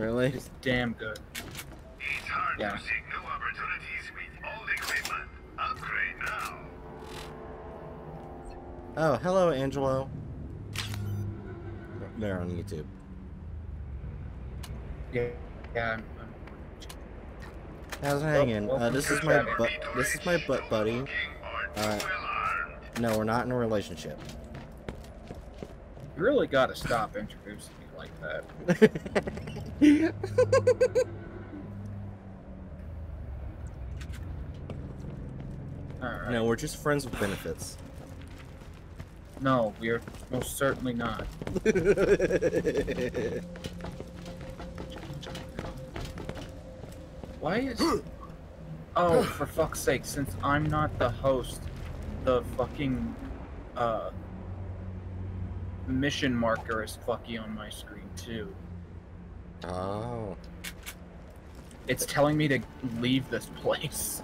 Really? It's damn good. It's hard Yeah. to seek new opportunities with old equipment. Upgrade now. Oh, hello, Angelo. They're on YouTube. Yeah, yeah. I'm, I'm, How's it hanging? well, Uh, this is my butt. This is my butt buddy. Uh. No, we're not in a relationship. you really got to stop introducing me like that. Right. no, we're just friends with benefits. No, we are most certainly not. Why is? Oh, for fuck's sake! Since I'm not the host, the fucking uh mission marker is fucky on my screen too. Oh. It's telling me to leave this place.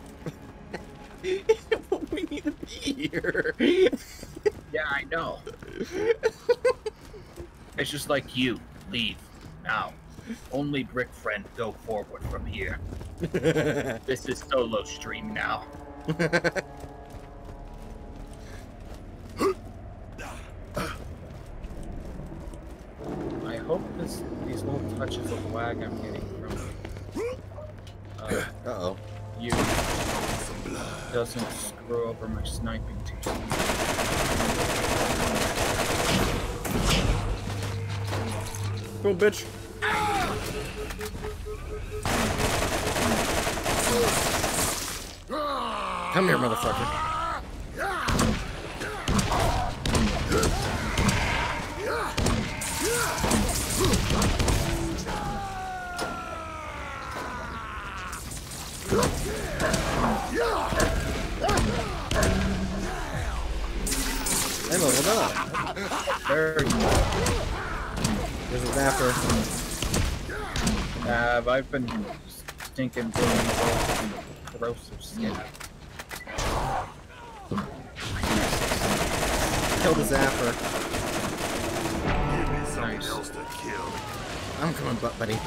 we need to be here. Yeah, I know. It's just like you. Leave now. Only Brick Friend go forward from here. This is solo stream now. bitch. Come here, motherfucker. Hey, leveled up. There you go. There's a zapper. Uh, I've been stinking doing corrosive skin. Kill the zapper. Give me something Nice. else to kill. I'm coming, butt buddy. I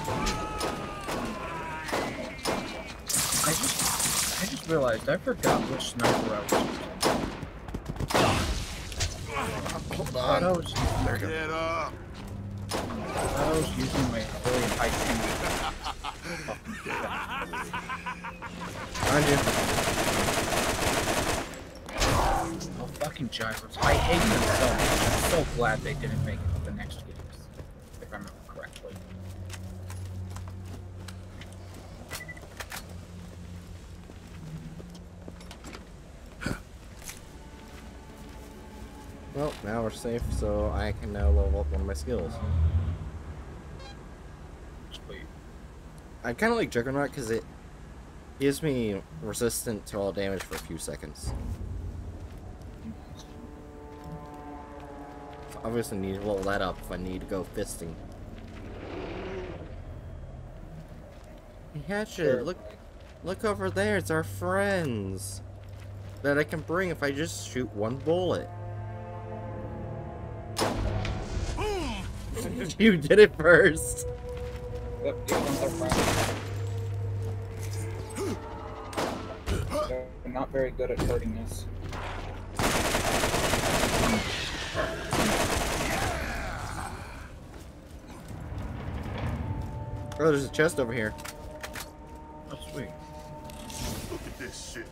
just, I just realized I forgot which sniper I was using. Hold I thought I on. was, I There you go. Get up. I was using my really high Behind you. Oh, fucking gyros. I hate them so much. I'm so glad they didn't make it to the next games, if I remember correctly. Well, now we're safe, so I can now level up one of my skills. Sweet. I kind of like Juggernaut because it gives me resistant to all damage for a few seconds. Obviously, need to level that up if I need to go fisting. Hatchet, Sure. look, look over there. It's our friends that I can bring if I just shoot one bullet. you did it first. Yep, here comes our friend. They're not very good at hurting us. Oh, there's a chest over here. Oh, sweet. Look at this shit.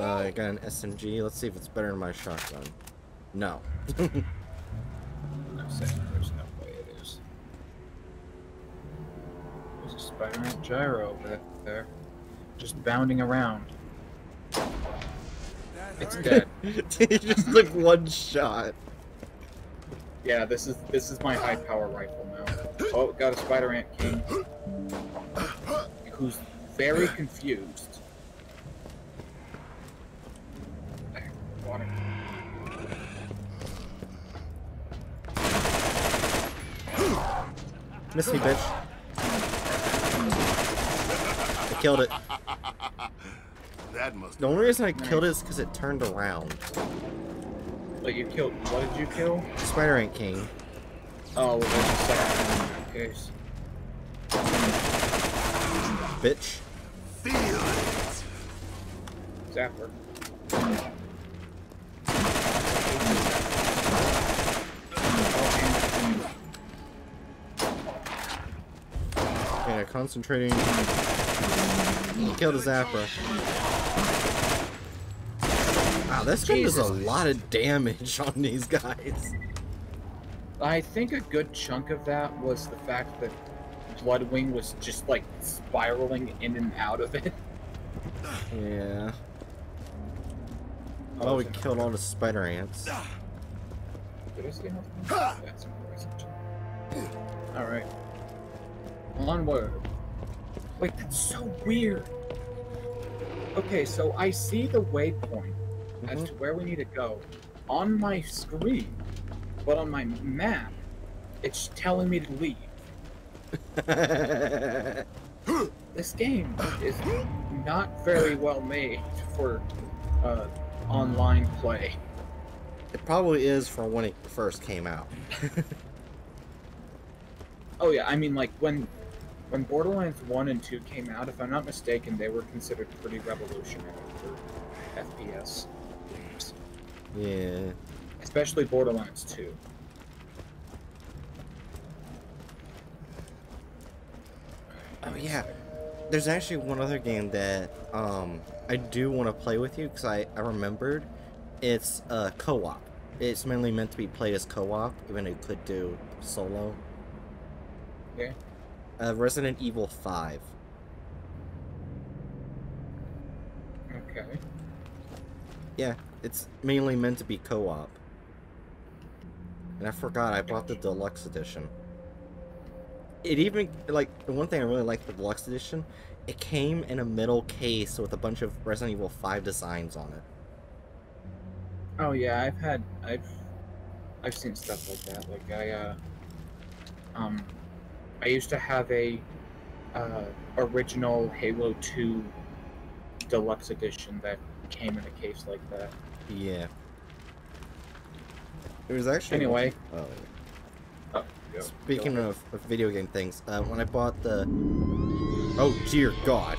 Uh, I got an SMG. Let's see if it's better than my shotgun. No. I'm saying there's no way it is. There's a Spider-Man gyro over there, just bounding around. It's dead. you just took one shot. Yeah, this is this is my high power rifle now. Oh, got a Spider Ant King, who's very confused. Water. Miss me, bitch. I killed it. That must The only reason I killed it is because it turned around. But you killed. What did you kill? Spider Ant King. Oh, well, there's a second in that case. bitch. Feel it. Zapper. Yeah, concentrating. Kill the Zapper. Wow, this gun does a lot of damage on these guys. I think a good chunk of that was the fact that Bloodwing was just like spiraling in and out of it. Yeah. Oh, Well, we killed all the spider ants. Did I say nothing? That's. Alright. Onward. Wait, that's so weird. Okay, so I see the waypoint as Mhm. to where we need to go on my screen, but on my map, it's telling me to leave. This game is not very well made for uh, online play. it probably is for when it first came out. Oh yeah, I mean like when when Borderlands 1 and 2 came out, if I'm not mistaken, they were considered pretty revolutionary for FPS. games. Yeah. Especially Borderlands 2. Oh yeah. There's actually one other game that um I do want to play with you because I I remembered. It's uh co-op. It's mainly meant to be played as co-op, even you could do solo. Okay. Uh, Resident Evil Five. Okay. Yeah, it's mainly meant to be co-op. And I forgot I bought the deluxe edition. It even like the one thing I really liked the deluxe edition, it came in a metal case with a bunch of Resident Evil 5 designs on it. Oh yeah, I've had I've I've seen stuff like that. Like I uh um I used to have a uh original Halo 2 deluxe edition that came in a case like that. Yeah. It was actually Anyway. Oh, Oh, speaking of, of video game things, uh, when I bought the oh dear God,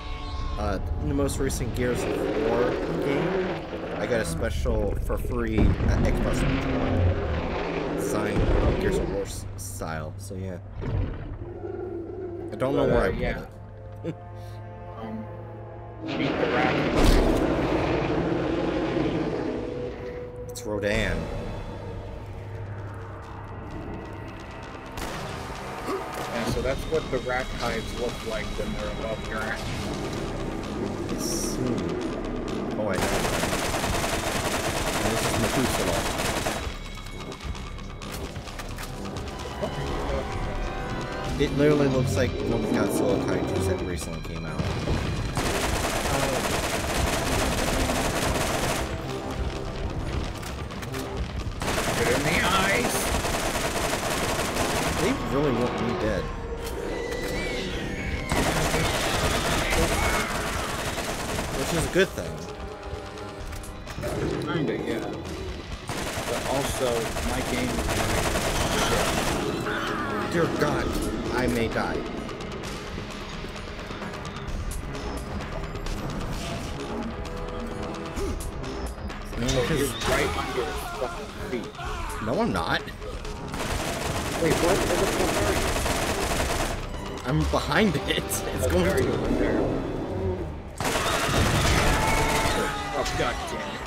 uh, the most recent Gears of War game, I got a special for free uh, Xbox controller, signed Gears of War style. So yeah, I don't know But, where uh, I put yeah. it. um beat the rat. It's Rodan. Yeah, so that's what the rat hives look like when they're above ground. It's, oh, I know. And this is Methuselah. It literally looks like one of the Godzilla kaijus that recently came out. Get in the eyes. They really want me dead. Which is a good thing. Kinda, yeah. But also, my game is shit. Dear God, I may die. Mm, so because- you're right under fucking feet. no, I'm not. Wait, what? Where the fuck are you? I'm behind it. It's Oh, going there to. there. Oh, god damn it.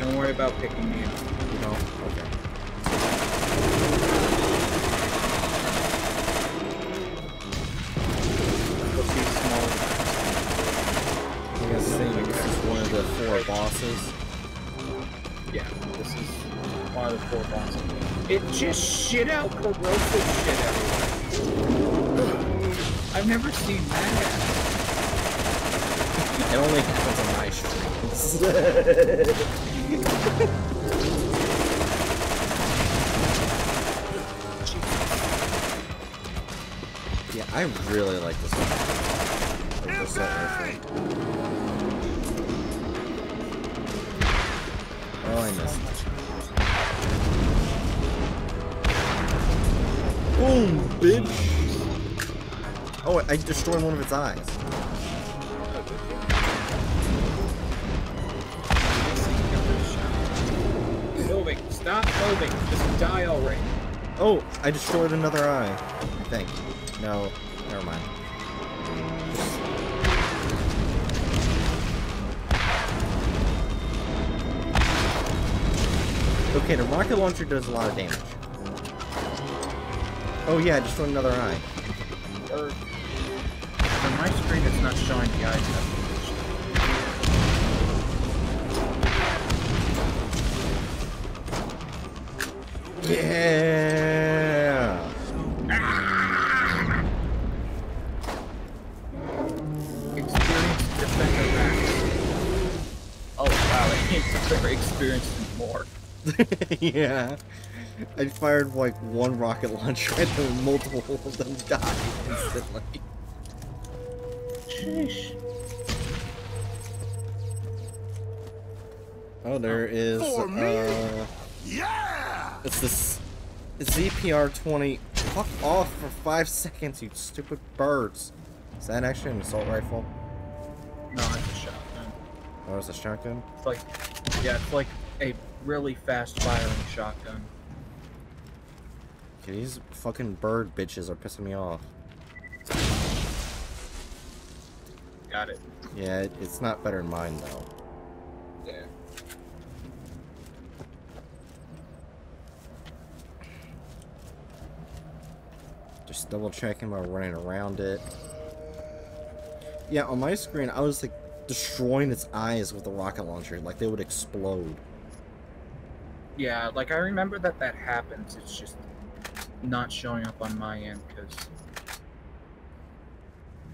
Don't worry about picking me up. Just shit out corrosive shit everywhere. I've never seen that happen. It only happens on my streams. yeah, I really like this one. Like this one. Oh, I missed. Boom, bitch. Oh, I destroyed one of its eyes. Moving. Stop moving. Just die already. Oh, I destroyed another eye. I think. No, never mind. Okay, the rocket launcher does a lot of damage. Oh yeah, just destroyed another eye. On my screen, it's not showing the eyes. Yeah! Experienced defender max. Oh wow, it's very experienced and more. yeah. I fired like one rocket launcher and then multiple of them died instantly. Sheesh. Oh, there is. For me? Uh, Yeah! it's this ZPR 20. Fuck off for five seconds, you stupid birds. Is that actually an assault rifle? No, it's a shotgun. Or is it a shotgun? It's like, yeah, it's like a really fast firing shotgun. Okay, these fucking bird bitches are pissing me off. Got it. Yeah, it, it's not better than mine though. Yeah. Just double checking while running around it. Yeah, on my screen, I was like destroying its eyes with the rocket launcher, like they would explode. Yeah, like I remember that that happens. It's just not showing up on my end because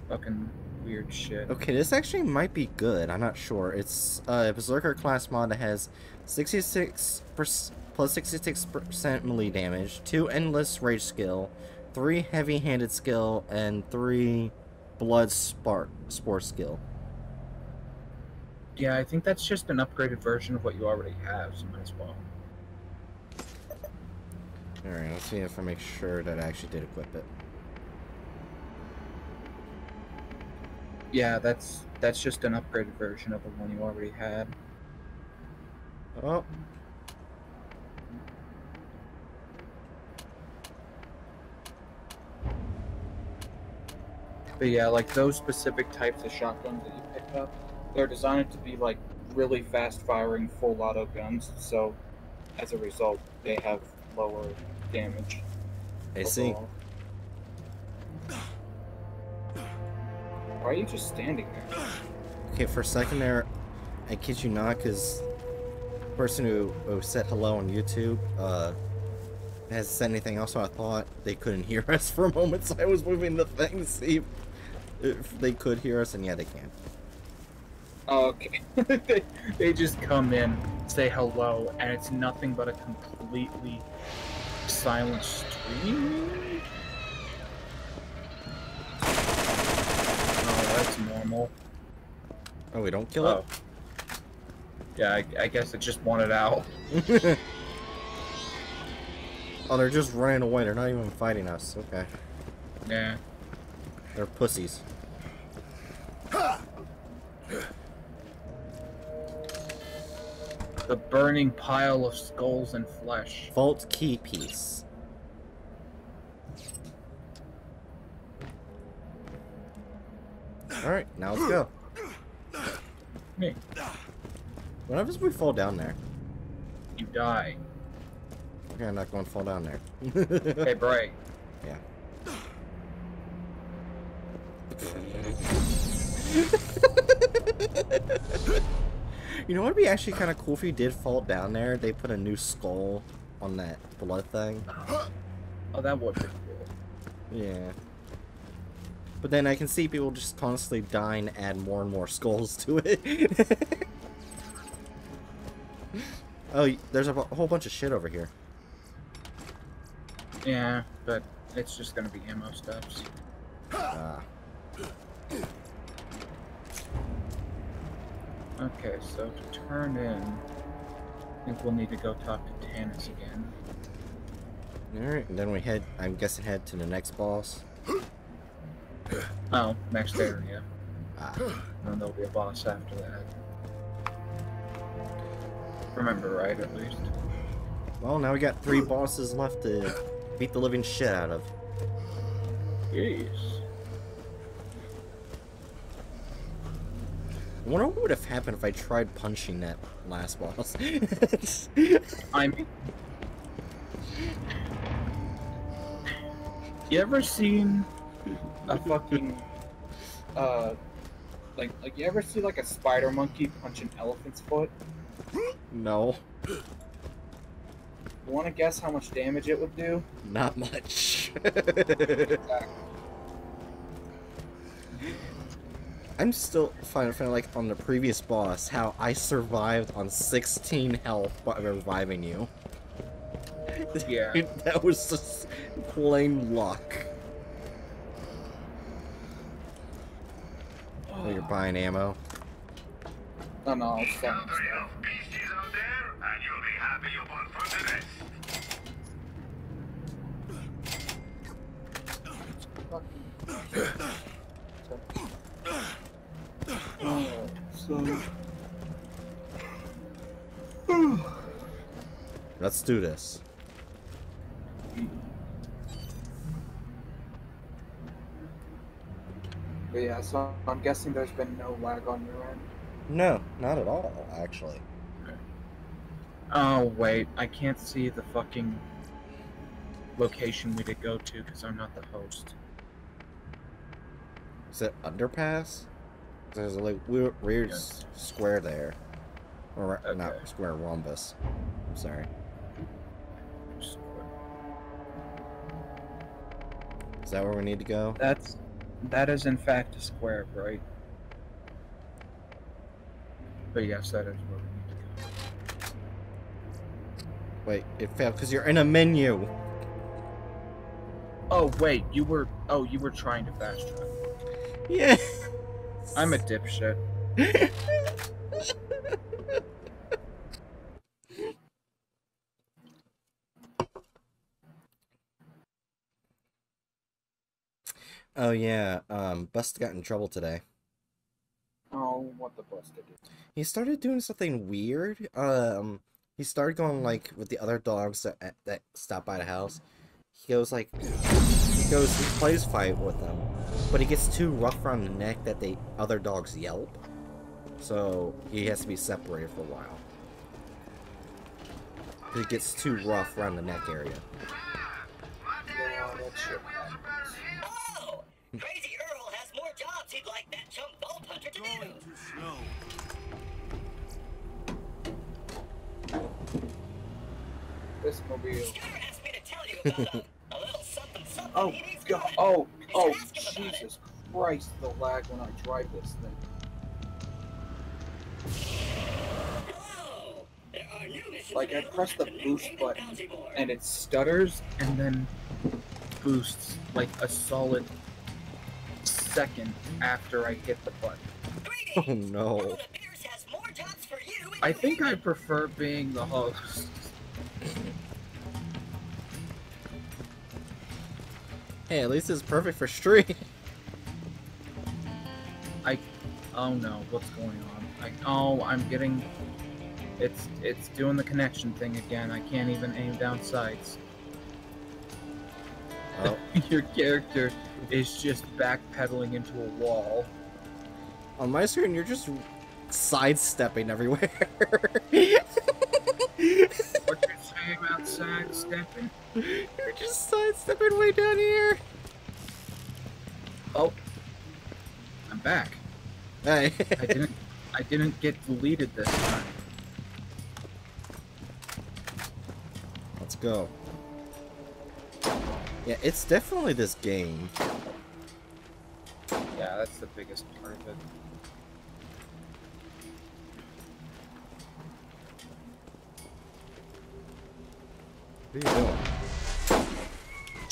fucking weird shit. Okay, this actually might be good. I'm not sure. It's uh, a Berserker class mod that has 66 plus 66% melee damage, two endless rage skill, three heavy-handed skill, and three blood spark spore skill. Yeah, I think that's just an upgraded version of what you already have, so might as well. Alright, let's see if I make sure that I actually did equip it. Yeah, that's that's just an upgraded version of the one you already had. Oh. But yeah, like those specific types of shotguns that you picked up, they're designed to be like really fast firing full auto guns, so as a result they have lower damage. I see. overall. Why are you just standing there? Okay, for a second there, I kid you not, because the person who, who said hello on YouTube uh, hasn't said anything else, so I thought they couldn't hear us for a moment, so I was moving the thing to see if, if they could hear us, and yeah, they can. Okay. they, they just come in, say hello, and it's nothing but a completely silent stream. Oh, that's normal. Oh, we don't kill Oh. Yeah, I, I guess it just wanted out. oh, they're just running away. They're not even fighting us. Okay. Yeah. They're pussies. The burning pile of skulls and flesh. Vault key piece. Alright, now let's go. Me. What happens if we fall down there? You die. Okay, I'm not going to fall down there. Hey, Bray. Yeah. you know what would be actually kind of cool if you did fall down there? They put a new skull on that blood thing. Oh, that would be cool. Yeah. But then I can see people just constantly dying and add more and more skulls to it. oh, there's a whole bunch of shit over here. Yeah, but it's just gonna be ammo stuffs. Ah. Okay, so to turn in, I think we'll need to go talk to Tannis again. Alright, and then we head, I'm guessing, head to the next boss. Oh, next area. Ah, And there'll be a boss after that. Remember right, at least. well, now we got three bosses left to beat the living shit out of. Jeez. I wonder what would have happened if I tried punching that last boss. I mean, you ever seen a fucking uh, like like you ever see like a spider monkey punch an elephant's foot? no, You want to guess how much damage it would do? not much. I'm still finding, finding like on the previous boss how I survived on 16 health by reviving you. Yeah. that was just plain luck. Oh, you're buying ammo. No, no, it's fine. Count enough beasties out there, and you'll be happy you bought from the rest. Oh, so Let's do this. But yeah, so I'm guessing there's been no lag on your end. No, not at all, actually. Oh wait, I can't see the fucking location we did go to because I'm not the host. Is it underpass? There's a like weird, weird Yes. square there. Or Okay. not square, rhombus. I'm sorry. Is that where we need to go? That's that is in fact a square, right? But yes, that is where we need to go. Wait, it failed because you're in a menu. Oh wait, you were oh you were trying to fast travel. Yeah. I'm a dipshit. oh yeah. Um, Bust got in trouble today. Oh, what the busted did. He started doing something weird. Um, he started going like with the other dogs that that stop by the house. He goes like, he goes, he plays fight with them, but he gets too rough around the neck that the other dogs yelp. So he has to be separated for a while. It gets too rough around the neck area. Yeah, something Oh god. Oh oh Just ask him about Jesus Christ! The lag when I drive this thing. Hello! There are new missions Like, I available press the boost button, and it stutters and then boosts like a solid second after I hit the button. Oh no. Helena Pierce has more jobs for you in I think I prefer being the host. Hey, at least it's perfect for stream. I oh no, what's going on? I, oh, I'm getting. It's it's doing the connection thing again. I can't even aim down sights. Oh, Your character is just backpedaling into a wall. on my screen, you're just sidestepping everywhere. What you say about sidestepping? You're just sidestepping way down here. Oh, I'm back. Hey. I didn't. I didn't get deleted this time. Let's go. Yeah, it's definitely this game. Yeah, that's the biggest part of it. What are you doing?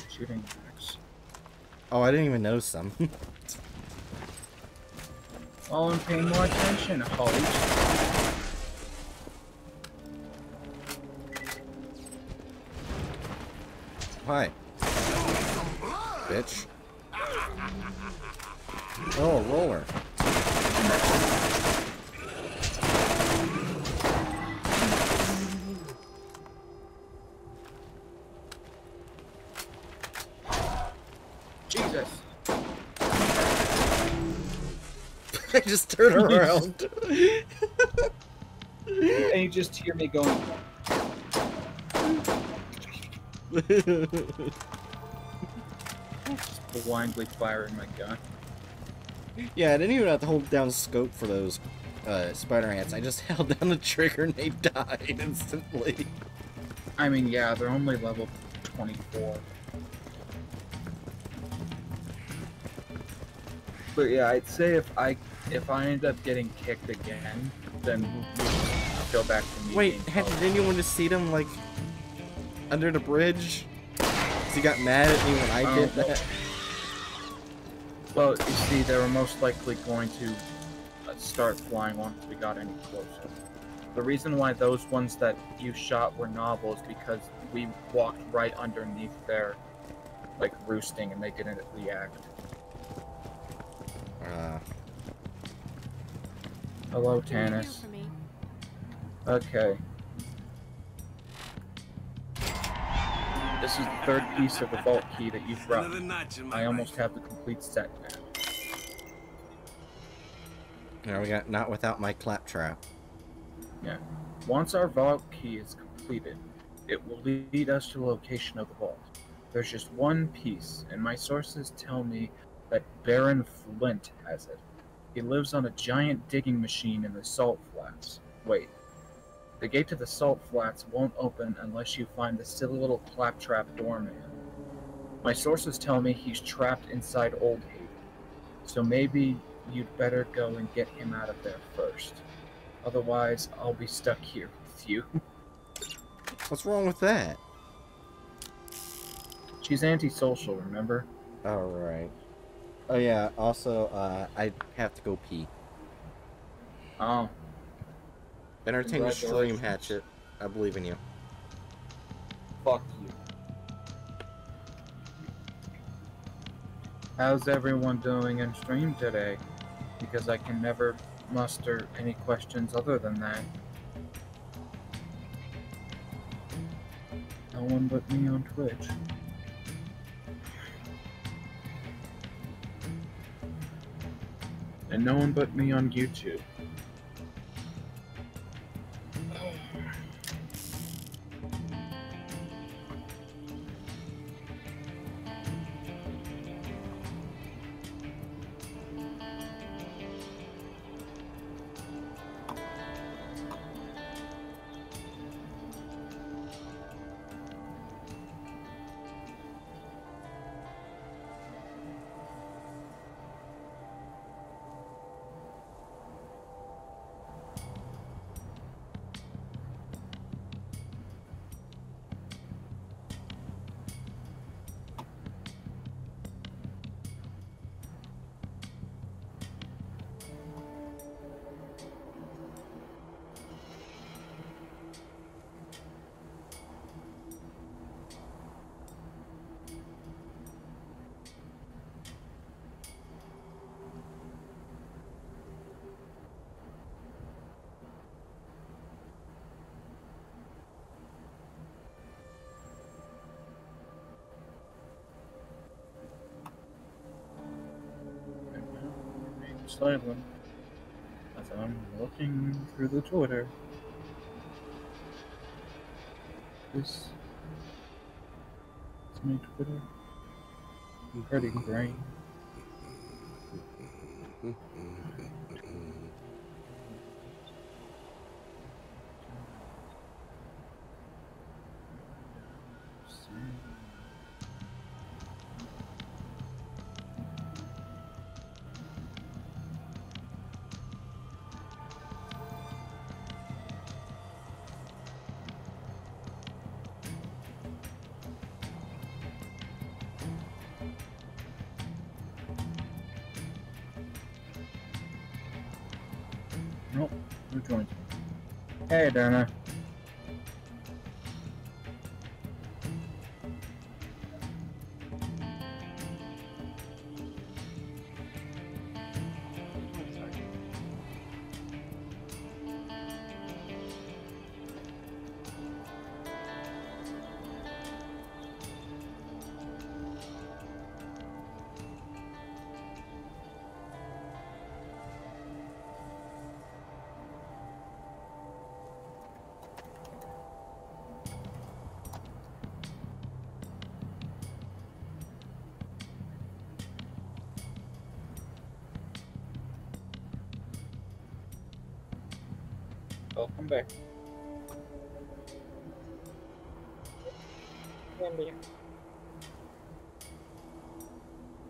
Shooting max. Oh, I didn't even notice them. Oh, I'm paying more attention, host. Hi. Bitch. Oh, a roller. Jesus. I just turn around. And you just hear me going. Just blindly firing my gun. yeah, I didn't even have to hold down scope for those uh, spider ants. I just held down the trigger and they died instantly. I mean, yeah, they're only level 24. But yeah, I'd say if I if I end up getting kicked again, then go back to me. Wait, had, didn't you want to see them like under the bridge? 'Cause he got mad at me when I Oh, did that. Well, you see, they were most likely going to uh, start flying once we got any closer. The reason why those ones that you shot were novel is because we walked right underneath their like roosting and they didn't react. Uh, Hello, What do you have Tannis. Okay. This is the third piece of the vault key that you've brought. Notch in my I almost have the complete set now. now we got not without my claptrap. Yeah. Once our vault key is completed, it will lead us to the location of the vault. There's just one piece, and my sources tell me that Baron Flint has it. He lives on a giant digging machine in the salt flats. Wait. The gate to the salt flats won't open unless you find the silly little claptrap doorman. My sources tell me he's trapped inside Old Haven, so maybe you'd better go and get him out of there first. Otherwise, I'll be stuck here with you. What's wrong with that? She's antisocial, remember? Alright. Oh yeah, also, uh, I have to go pee. Oh, Entertain the stream, Hatchet. I believe in you. fuck you. How's everyone doing in stream today? Because I can never muster any questions other than that. No one but me on Twitch. And no one but me on YouTube. Silent as I'm looking through the Twitter. This is my Twitter. Pretty great. Nope, joined me? Hey, Dana. Andy.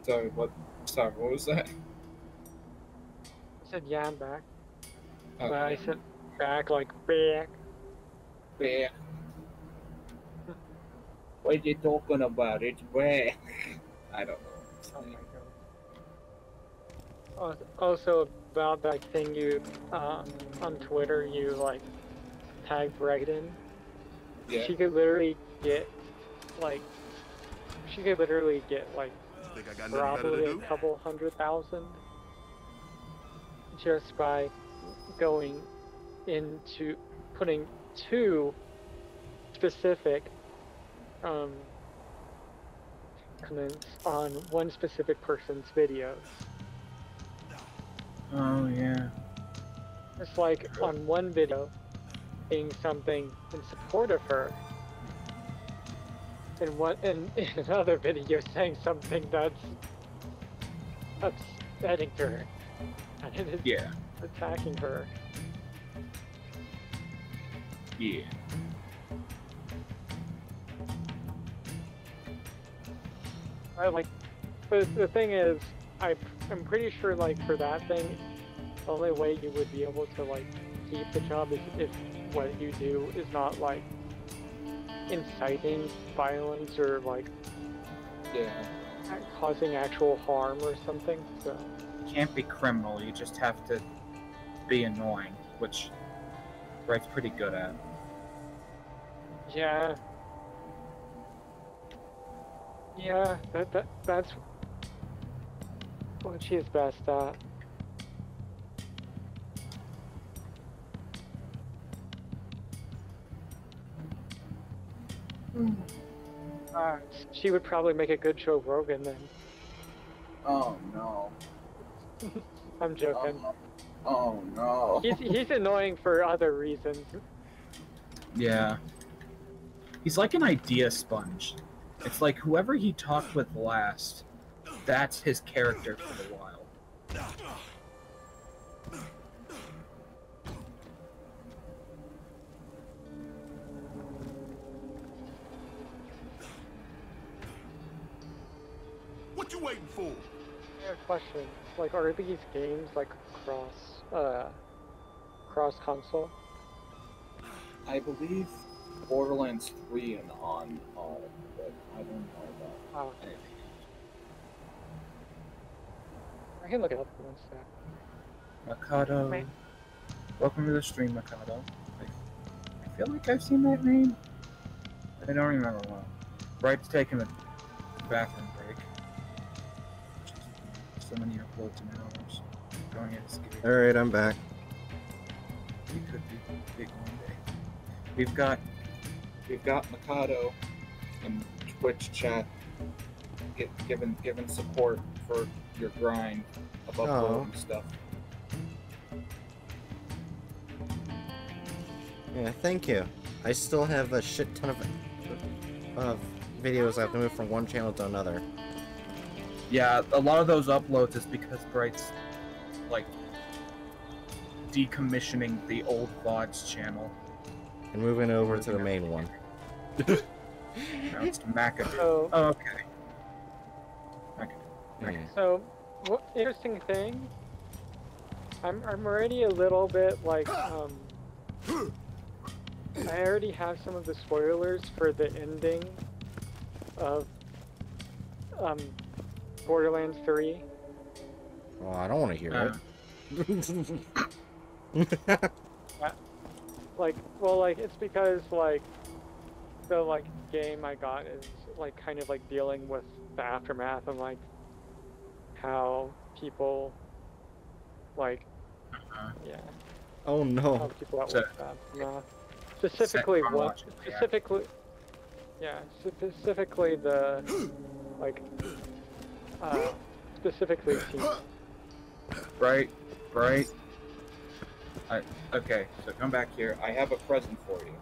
Sorry, what? Sorry, what was that? I said yeah, I'm back. Okay. But I said back like back. Where? What are you talking about? It's where? I don't know. Oh my god. Also about that thing you uh, on Twitter you like tagged Bregden. Yeah. She could literally get like she could literally get like Think I got nothing to probably a couple hundred thousand just by going into putting two specific um, comments on one specific person's videos. Oh yeah. It's like on one video being something in support of her, and one and in another video saying something that's upsetting to her, and it's Yeah. attacking her. Yeah. I like, but the thing is, I I'm pretty sure like for that thing, the only way you would be able to like keep the job is if what you do is not like inciting violence or like Yeah. causing actual harm or something. So Can't be criminal. You just have to be annoying, which Bright's pretty good at. yeah, yeah, that, that that's what she is best at. Uh, she would probably make a good Joe Rogan then. Oh no. I'm joking. oh no. He's he's annoying for other reasons. Yeah. He's like an idea sponge. It's like whoever he talked with last, that's his character for the while. Like, are these games like cross uh cross console? I believe Borderlands 3 and on are, but I don't know about Oh, anything. I can look it up one sec. Mikado. Right. Welcome to the stream, Mikado. I, I feel like I've seen that name. I don't remember well. Bright's taking the bathroom break. So many uploads and hours. Going at speed. Alright, I'm back. We could be big one day. We've got we've got Mikado in Twitch chat gi- giving giving support for your grind of Oh. uploading stuff. Yeah, thank you. I still have a shit ton of, of videos I have to move from one channel to another. Yeah, a lot of those uploads is because Bright's like decommissioning the old VODs channel. And moving over to the main one. Now it's McAdoo. So, Oh, okay. Okay. Hmm. so what interesting thing? I'm I'm already a little bit like um. I already have some of the spoilers for the ending of um Borderlands 3. Well, I don't want to hear Uh, it. Like, well, like it's because like the like game I got is like kind of like dealing with the aftermath of like how people like uh, yeah oh how no. people that So- work that no specifically what chronologically, yeah. specifically yeah specifically the like uh specifically team Right, Bright. I, okay, so come back here. I have a present for you.